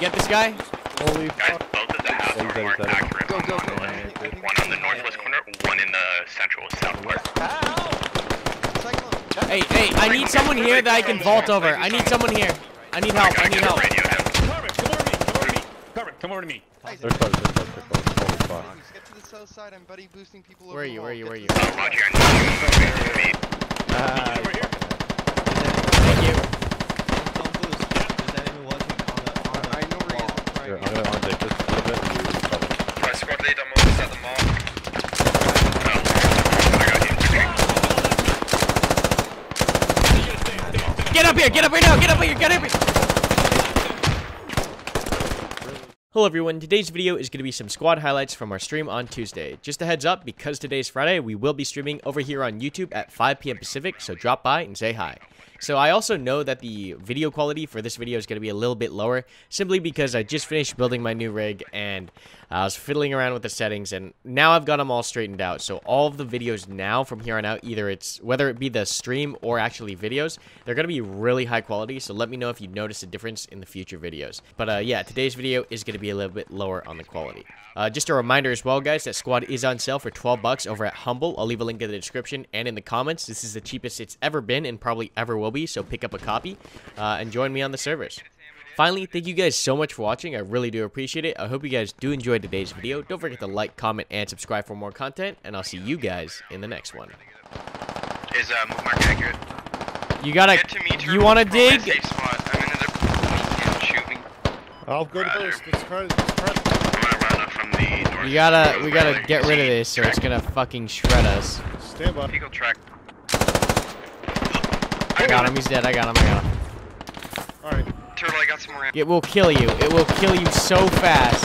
get this guy? Holy Guys, fuck. both of the houses Things are that marked accurate. Go, go, on go. the. One on the northwest corner, one in the central southwest. Cyclone. Hey, hey, I need someone here that I can vault over. I need someone here. I need help. I need help. Radio him. Carmen, come over to me. Come over to me. Carmen, come over to me. Isaac, They're close, they're close, they're close. Holy fuck. Get to the south side. I'm buddy boosting people over Where are you? Where are you? Where are you? Uh. Roger, I need you moving to me. Ah, Over here. Thank you. Don't boost. There's enemy watching on the on the I know where. I'm Here. I'm gonna unzip this a little bit and you cover. Right, squad lead, I'm almost at the mark. I got you. Get up here! Get up here now! Get up here! Get up here! Hello everyone, today's video is going to be some squad highlights from our stream on Tuesday. Just a heads up, because today's Friday, we will be streaming over here on YouTube at 5pm Pacific, so drop by and say hi. So I also know that the video quality for this video is going to be a little bit lower, simply because I just finished building my new rig and I was fiddling around with the settings and now I've got them all straightened out. So all of the videos now from here on out, either it's, whether it be the stream or actually videos, they're going to be really high quality. So let me know if you notice a difference in the future videos. But uh, yeah, today's video is going to be a little bit lower on the quality. Uh, just a reminder as well, guys, that Squad is on sale for 12 bucks over at Humble. I'll leave a link in the description and in the comments. This is the cheapest it's ever been and probably ever will be, so pick up a copy uh, and join me on the servers. Finally, thank you guys so much for watching. I really do appreciate it. I hope you guys do enjoy today's video. Don't forget to like, comment, and subscribe for more content, and I'll see you guys in the next one. Is uh, move mark accurate? You gotta, Get to me, you wanna dig? Safe. I'm in another shoot me. I'll go to Roger. boost. It's credit, it's credit. I'm gonna run up from the north. You gotta, we gotta get rid of this, or it's gonna fucking shred us. Stand by. Eagle track. I got him, he's dead, I got him, I got him. Alright. Turtle, I got some more. It will kill you, it will kill you so fast.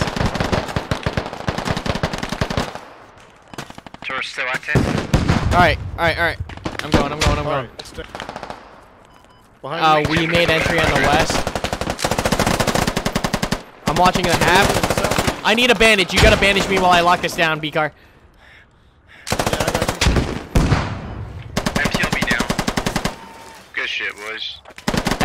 Tourist still active? Alright, alright, alright. I'm going, I'm going, I'm going. Alright. stay- Behind Uh, me. we made entry on the west. I'm watching the half. I need a bandage. You gotta bandage me while I lock this down, B-car. Yeah, I got you. MTLB now. Good shit, boys.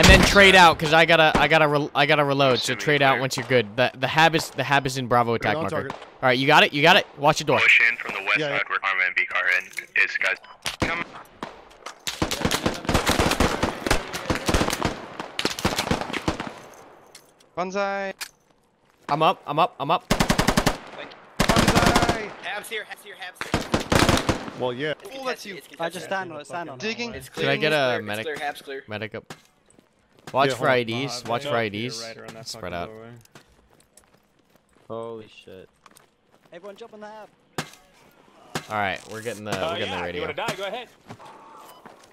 And then trade out, cause I gotta, I gotta, re I gotta reload. So trade out once you're good. The the hab is the hab is in Bravo attack marker. target. All right, you got it. You got it. Watch your door. Push in from the west Yeah, yeah. side where Arma and B-Car in is, guys. Come. Bonsai. I'm up. I'm up. I'm up. Bonsai. Habs here, habs here, habs here. Well, yeah. Oh, that's you. I just stand on it, stand on it. Digging. It's Should I get a medic? Clear, clear. Medic up. Watch Yeah, for hold on. IDs. Watch for IDs. Spread out. Holy shit. Everyone jump on the hab. All right, we're getting the Uh, we're getting yeah, the You radio. wanna die? Go ahead.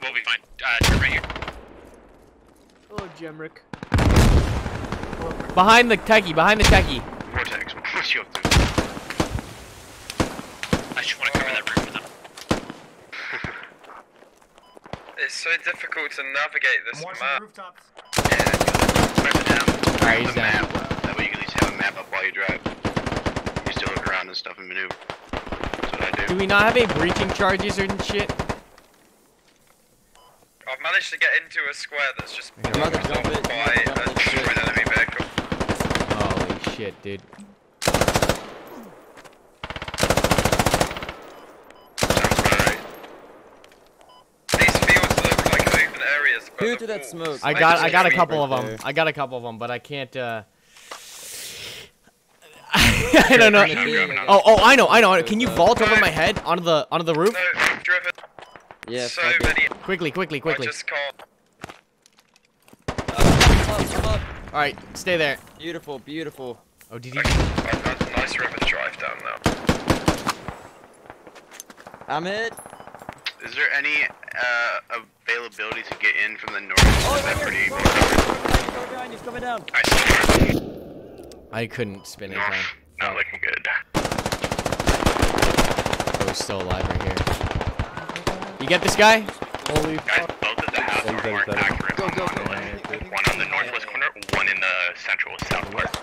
We'll be fine. Uh, turn right here. Hello, Jemrick. Behind the techie. Behind the techie. Vortex. What's you up to? I just want to cover that roof with them. It's so difficult to navigate this map. rooftops. Write it down. Alright, he's down. map. That way you can at least have a map up while you drive. You still look around and stuff and maneuver. That's what I do. Do we not have any breaching charges or shit? I've managed to get into a square that's just Here, I'm about to blocked jump it, by I'm about to a jump it. destroyed enemy. Holy shit, dude. Sounds about right. These fields look like open areas. but Due the to that smoke. I got I got a couple of them. I got a couple of them, but I can't. uh... I don't know. Oh oh I know I know. Can you vault over my head onto the onto the roof? No, I've driven Yeah, so many. Quickly quickly quickly. I just can't. Come up, come up. All right, stay there. Beautiful, beautiful. Oh did you? Okay, I've had a nice river drive down now. I'm hit. Is there any uh, availability to get in from the north? Oh, right pretty here. well Coming covered? coming down. I. I couldn't spin in time. Not looking good. I was still alive right here. You get this guy? Holy Guys, both of the houses are marked accurate. Go, go, go. the I left. think- I think- One on the northwest corner, one in the central southwest.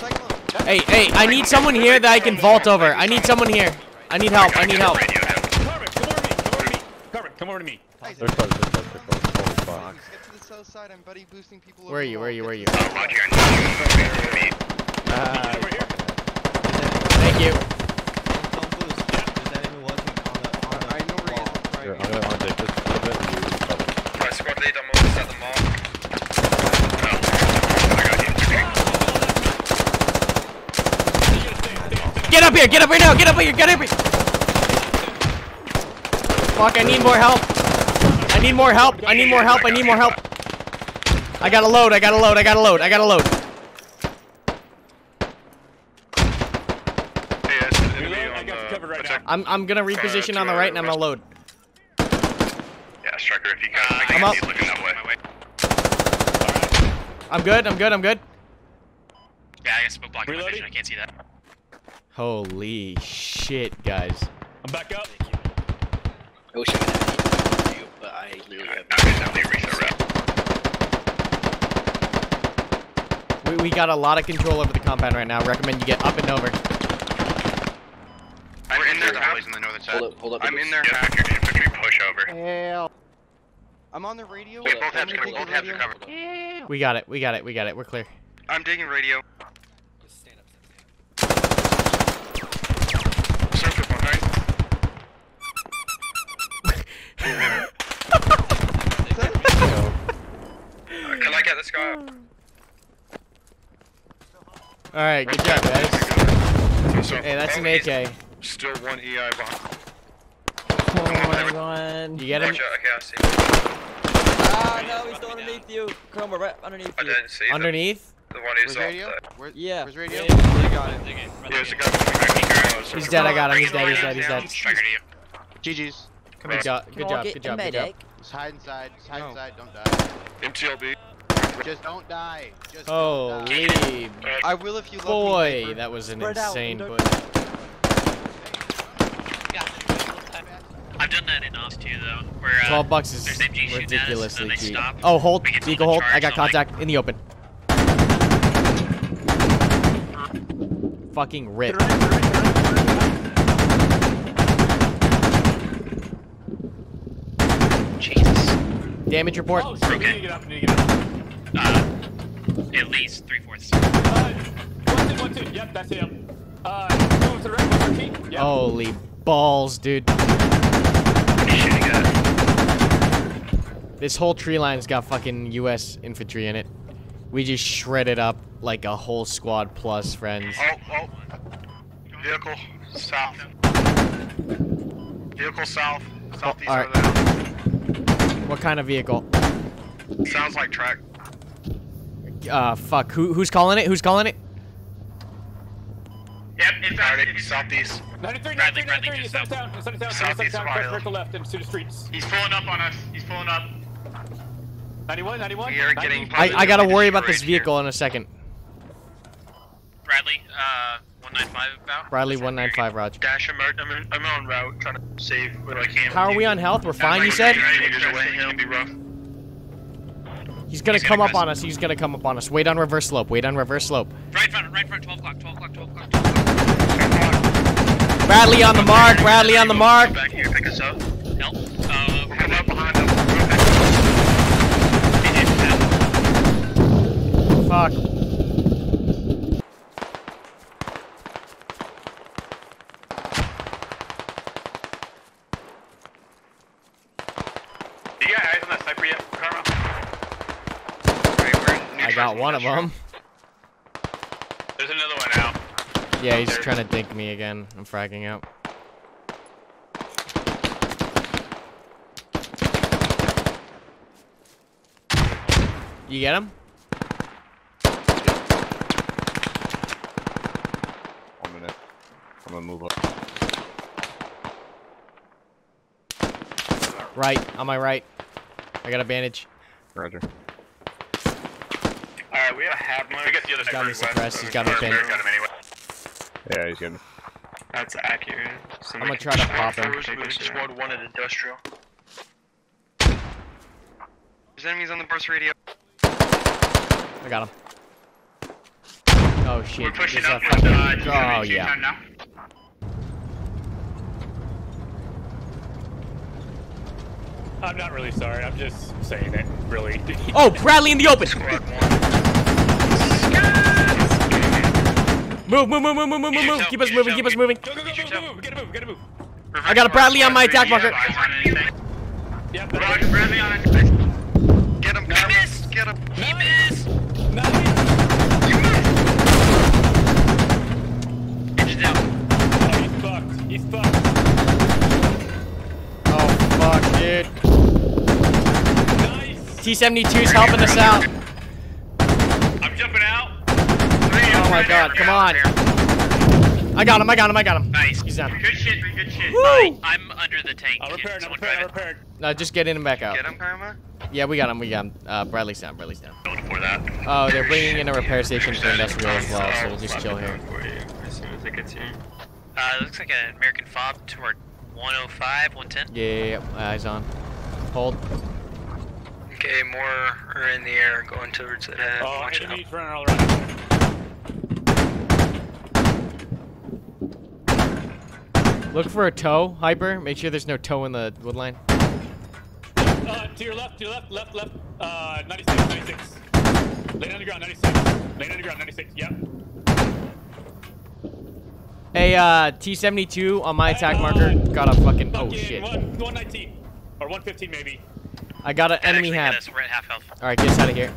Cyclone. Hey hey, I need someone here that I can vault over. I need someone here. I need help. I need help. Radio him. Carmen, come over to me. Come over to me. Carmen, come over to me. They're close, they're close. Holy oh, fuck. Get to the south side. I'm buddy boosting people. Where are you? Where are you? Where are you? Get to the Oh, Roger. I know you Over here. Thank you. Don't, don't boost. There's enemy watching on the on the I know where he wall. is. Here, I'm gonna unzip just a little bit and you cover. Right, squad lead, I'm almost at the mark. You. Get up here! Get up here now! Get up here! Get up here! Fuck! I need more help. I need more help. I need more help. I need more help. I gotta load. I gotta load. I gotta load. I gotta load. Yeah, it's an enemy Reload, I on got you the- covered right protect- I'm I'm gonna reposition on the right and I'm gonna load. Yeah, Striker, if you can. I I'm can up. see you looking that way. I'm good. I'm good. I'm good. Yeah, I guess smoke blocking my vision, I can't see that. Holy shit, guys. I'm back up. I wish I could have you, but I literally have Accidentally reset. We, we got a lot of control over the compound right now. Recommend you get up and over. We're in there, Hold in the northern side. Hold up, hold up. I'm in there, hack. Your infantry push over. Hell. I'm on the radio. We both have Somebody to, both have radio. cover. We got it. We got it. We got it. We're clear. I'm digging radio. Just stand up, stand up. Surface behind. Can I get up? All right. Good job, guys. So, Hey, that's an oh, he's AK. Still one EI behind. Oh my god. You get him? Okay, I see. Ah, no, he's still underneath you. Chroma, right underneath I you. didn't see the, Underneath? the one who's Where's off radio? there. Where, Yeah. Where's radio? Yeah, you got it. Yeah, there's a guy. He's dead. I got him. He's dead. He's dead. He's dead. Striker to you. GG's. Good job. Good job. Good job. Good job. Just hide inside. Just hide inside. Don't die. MTLB. Just don't die. Just don't die. Holy I will if you love me. boy, Viper. that was an Spread insane Undo. push. I've done that in Oz too, though. Where uh, 12 bucks is there's MG shooting at us, and ridiculously cheap. Oh, hold. We get Deagle, hold. I got something. contact in the open. Fucking rip. Jesus. Damage report. Oh, shit, we Okay. need to get up. We need to get up. Uh, at least three fourths. Uh, one, two, one, two. Yep, that's him. Uh, go to the right, 113. Yep. Holy balls, dude. Shooting at. This whole tree line's got fucking U.S. infantry in it. We just shredded up like a whole squad plus, friends. Oh, oh. Vehicle south. Vehicle south. Southeast alright. of that. What kind of vehicle? Sounds like track. Uh, fuck. Who, who's calling it? Who's calling it? Yep, it's already southeast. 93, Bradley, 93, Bradley, 93, just center town, center town, center Southeast town, of press Ohio. left into the streets. He's pulling up on us. He's pulling up. 91, 91. We are 90. getting I, I gotta worry about this Right here. vehicle in a second. Bradley, uh, 195 about. Bradley 195, Raj. Dash, I'm, I'm, I'm on route trying to save what I can. How are we on health? We're fine, you said? Meters away. It's gonna be rough. He's gonna He's come gonna up on us. He's gonna come up on us. Wait on reverse slope. Wait on reverse slope. Right front, right front, 12 o'clock, 12 o'clock, 12 o'clock, Bradley on the mark. Bradley on the mark. Back here, pick us up. Nope. Uh, We'll come up behind them. Fuck. You got eyes on that sniper yet, Karma? I got one of them. There's another one out. Yeah, he's trying to dink me again. I'm fragging out. You get him? One minute. I'm gonna move up. Right. On my right. I got a bandage. Roger. Alright, we have half I guess the other He's got me suppressed, he's got me pinned. Got him anyway. Yeah, he's good. That's accurate. I'm gonna try to pop him. Squad one at industrial. There's enemies on the burst radio. I got him. Oh shit. We're pushing up with fucking- uh, Oh yeah. I'm not really sorry. I'm just saying it. Really. Oh, Bradley in the open. Move, move, move, move, move, move, move, move. Keep us moving, keep us moving. Go, go, go, go, move, get a move, get a move. I got a Bradley on my attack marker. Yep, Roger, Bradley on it. Get him, get him. Get him. He missed! Nice. Engine down. Oh, he's fucked. He's fucked. Oh, fuck, dude. Nice. T-72's helping us out. I'm jumping out. Oh my god, come on. I got him, I got him, I got him. Nice. He's down. Good shit, good shit. Woo! I'm under the tank. I'm repaired. I'm Someone repaired. I'm drive it. repaired. No, just get in and back out. Get him, Karma. Yeah, we got him, we got him. Uh, Bradley's down, Bradley's down. Going for that. Oh, they're bringing in a repair station for industrial as well, so we'll just chill here. As soon as it gets here. Uh, it looks like an American fob toward 105, 110. Yeah, yeah, yeah, eyes on. Hold. Okay, more are in the air going towards the head. Oh, Watch out. running all around. Look for a toe, Hyper. Make sure there's no toe in the wood line. Uh, to your left, to your left, left, left. Uh, 96, 96. Lay on the ground, 96. Lay on the ground, 96. Yep. Hey, uh, T-72 on my attack marker. Got a fucking, oh shit. One, 119. Or 115 maybe. I got an enemy Actually, hab. us. We're at half health. Alright, get us out of here.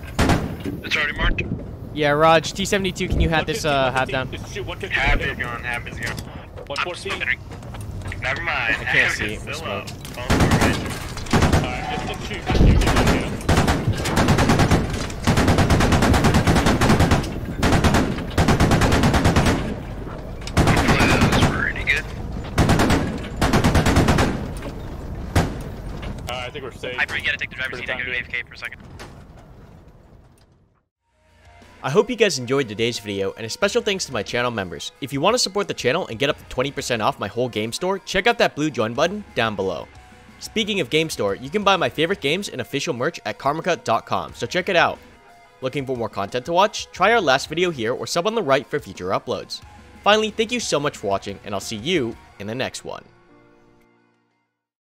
It's already marked. Yeah, Raj, T-72, can you have this, uh, hat down? Just shoot 115. Hab is gone. Hab is gone. 114. Smoking. Never mind. I can't see it, still we're up. smoked. Alright, just, shoot. Just shoot. Just shoot. Alright, I think we're safe. Hyper, you gotta take the driver's seat. the I go to. AFK for a second. I hope you guys enjoyed today's video, and a special thanks to my channel members. If you want to support the channel and get up to 20% off my whole game store, check out that blue join button down below. Speaking of game store, you can buy my favorite games and official merch at karmakut.com, so check it out. Looking for more content to watch? Try our last video here or sub on the right for future uploads. Finally, thank you so much for watching, and I'll see you in the next one.